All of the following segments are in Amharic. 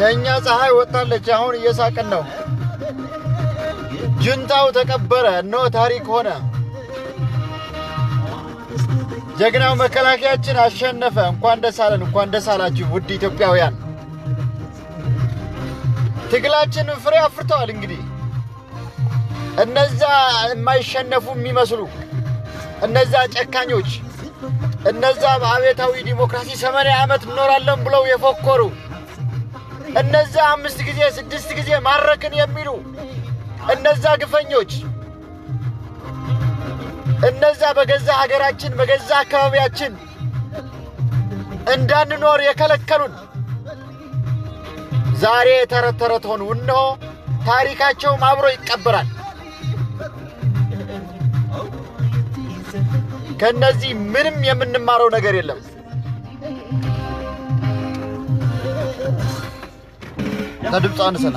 የእኛ ፀሐይ ወጣለች። አሁን እየሳቅን ነው። ጁንታው ተቀበረ። እነሆ ታሪክ ሆነ። ጀግናው መከላከያችን አሸነፈ። እንኳን ደስ አለን፣ እንኳን ደስ አላችሁ ውድ ኢትዮጵያውያን። ትግላችን ፍሬ አፍርተዋል። እንግዲህ እነዛ የማይሸነፉ የሚመስሉ እነዛ ጨካኞች፣ እነዛ በአብዮታዊ ዲሞክራሲ ሰማንያ ዓመት እንኖራለን ብለው የፎከሩ እነዛ አምስት ጊዜ ስድስት ጊዜ ማረክን የሚሉ እነዛ ግፈኞች እነዛ በገዛ ሀገራችን በገዛ አካባቢያችን እንዳንኖር የከለከሉን ዛሬ ተረት ተረት ሆኑ። እነሆ ታሪካቸውም አብሮ ይቀበራል። ከእነዚህ ምንም የምንማረው ነገር የለም። ከድምፅ አንሰና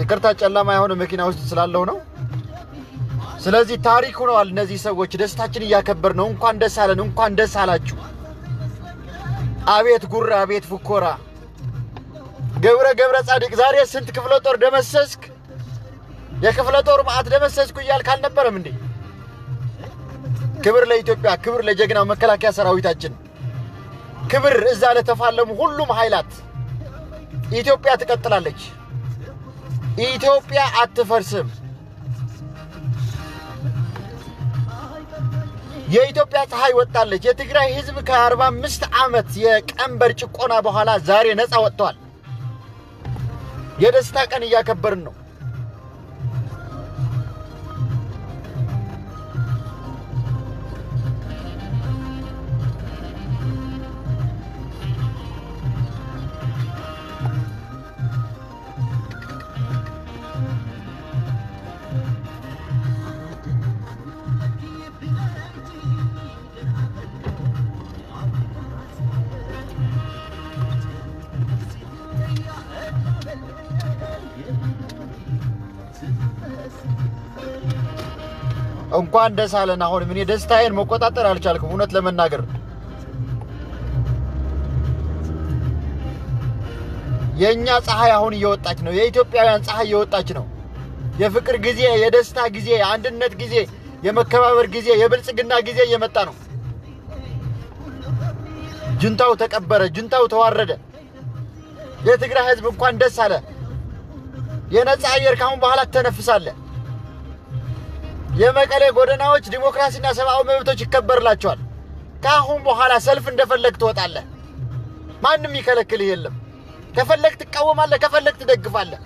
ይቅርታ፣ ጨለማ የሆነ መኪና ውስጥ ስላለው ነው። ስለዚህ ታሪክ ሆነዋል እነዚህ ሰዎች። ደስታችን እያከበር ነው። እንኳን ደስ አለን፣ እንኳን ደስ አላችሁ። አቤት ጉራ፣ አቤት ፉኮራ። ገብረ ገብረ ጻድቅ ዛሬ ስንት ክፍለ ጦር ደመሰስክ? የክፍለ ጦር መዓት ደመሰስኩ እያልክ አልነበረም እንዴ? ክብር ለኢትዮጵያ፣ ክብር ለጀግናው መከላከያ ሰራዊታችን፣ ክብር እዛ ለተፋለሙ ሁሉም ኃይላት። ኢትዮጵያ ትቀጥላለች። ኢትዮጵያ አትፈርስም። የኢትዮጵያ ፀሐይ ወጣለች። የትግራይ ከአርባ አምስት ዓመት የቀንበር ጭቆና በኋላ ዛሬ ነፃ ወጥተዋል። የደስታ ቀን እያከበርን ነው። እንኳን ደስ አለን። አሁንም እኔ ደስታዬን መቆጣጠር አልቻልኩም፣ እውነት ለመናገር የእኛ ፀሐይ አሁን እየወጣች ነው። የኢትዮጵያውያን ፀሐይ እየወጣች ነው። የፍቅር ጊዜ፣ የደስታ ጊዜ፣ የአንድነት ጊዜ፣ የመከባበር ጊዜ፣ የብልጽግና ጊዜ እየመጣ ነው። ጁንታው ተቀበረ፣ ጁንታው ተዋረደ። የትግራይ ሕዝብ እንኳን ደስ አለ። የነፃ አየር ካሁን በኋላ ትተነፍሳለህ። የመቀሌ ጎዳናዎች ዲሞክራሲና ሰብአዊ መብቶች ይከበርላቸዋል። ከአሁን በኋላ ሰልፍ እንደፈለግ ትወጣለህ። ማንም ይከለክልህ የለም። ከፈለግ ትቃወማለህ፣ ከፈለግ ትደግፋለህ።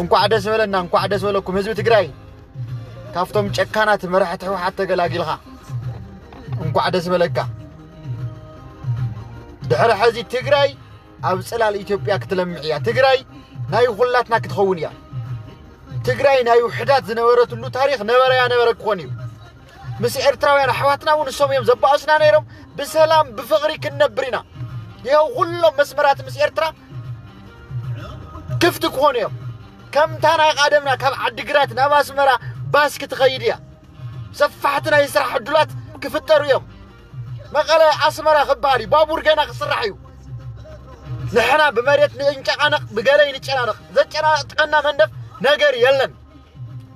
እንኳ ደስ በለና እንኳ ደስ በለኩም ህዝቢ ትግራይ ካብቶም ጨካናት መራሕቲ ሕወሓት ተገላጊልኻ እንኳ ደስ በለካ ድሕሪ ሕዚ ትግራይ ኣብ ጽላል ኢትዮጵያ ክትለምዕ እያ ትግራይ ናይ ኩላትና ክትኸውን እያ ትግራይ ናይ ውሕዳት ዝነበረትሉ ታሪክ ነበረያ ነበረ ክኾን እዩ ምስ ኤርትራውያን ኣሕዋትና እውን እሶም እዮም ዘባኣሱና ነይሮም ብሰላም ብፍቕሪ ክንነብር ኢና ይኸው ኩሎም መስመራት ምስ ኤርትራ ክፍቲ ክኾኑ እዮም ከምታ ናይ ቃደምና ካብ ዓዲግራት ናብ ኣስመራ ባስ ክትኸይድ እያ ሰፋሕቲ ናይ ስራሕ ዕድላት ክፍጠሩ እዮም መቐለ ኣስመራ ክበሃል እዩ ባቡር ገና ክስራሕ እዩ ንሕና ብመሬት ንእንጨቃነቕ ብገለ ንጨናነቕ። ዘጨናነቕጥቀና መንደፍ ነገር የለን።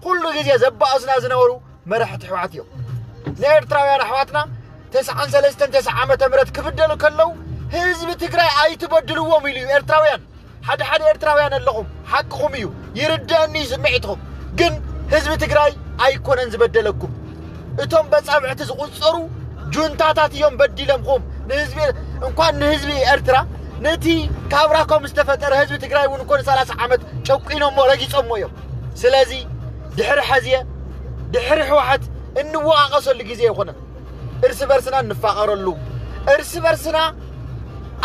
ኩሉ ግዜ ዘባእሱና ዝነበሩ መራሕቲ ኣሕዋት እዮም። ንኤርትራውያን ኣሕዋትና ተስዓን ሰለስተን ተስዓ ከለዉ ህዝቢ ትግራይ ኣይትበድልዎም ኢሉ እዩ። ኤርትራውያን ሓደ ሓደ ኤርትራውያን ኣለኹም ሓቅኹም እዩ ይርድአኒ ስምዒትኹም። ግን ህዝቢ ትግራይ ኣይኮነን ዝበደለኩም። እቶም በጻብዕቲ ዝቝጸሩ ጁንታታት እዮም በዲለምኹም። እንኳን ንህዝቢ ኤርትራ ነቲ ካብራኮም ዝተፈጠረ ህዝቢ ትግራይ እውን እኮ ንሰላሳ ዓመት ጨቂኖሞ ረጊፆሞ እዮም ስለዚ ድሕሪ ሕዝየ ድሕሪ ሕወሓት እንወቃቐሰሉ ግዜ ኣይኮነን እርሲ በርስና እንፋቐረሉ እርሲ በርስና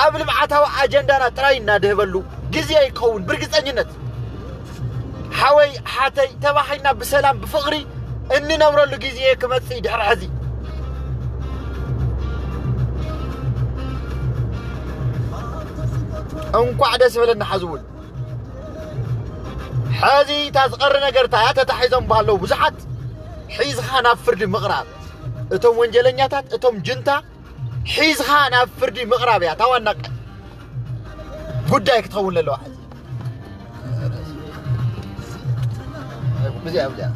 ኣብ ልምዓታዊ ኣጀንዳና ጥራይ እናድህበሉ ግዜ ይኸውን ብርግፀኝነት ሓወይ ሓተይ ተባሂልና ብሰላም ብፍቕሪ እንነብረሉ ግዜ ክመፅእ ድሕሪ ሕዚ እንኳዕ ደስ በለና ሓዝውን ሕዚ እታ ዝቐሪ ነገርታ እያ ተታሒዞም ባህለዉ ብዙሓት ሒዝኻ ናብ ፍርዲ ምቕራብ እቶም ወንጀለኛታት እቶም ጅንታ ሒዝኻ ናብ ፍርዲ ምቕራብ እያ እታ ዋና ጉዳይ ክትኸውን ዘለዋ ሕዚ ብዚኣ ብዚኣ